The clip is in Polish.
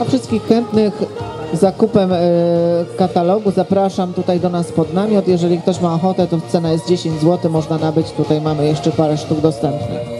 A wszystkich chętnych zakupem e, katalogu zapraszam tutaj do nas pod namiot. Jeżeli ktoś ma ochotę, to cena jest 10 zł, można nabyć. Tutaj mamy jeszcze parę sztuk dostępnych.